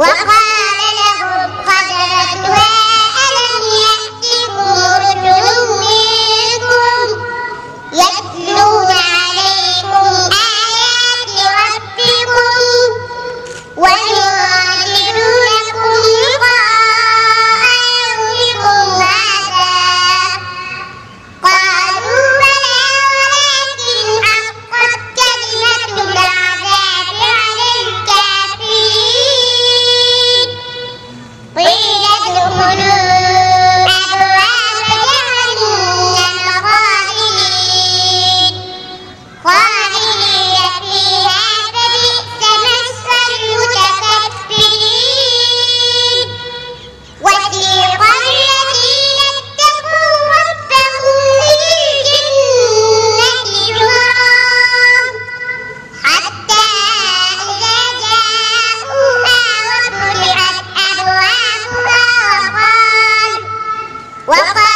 Wakaf Wait. Wafa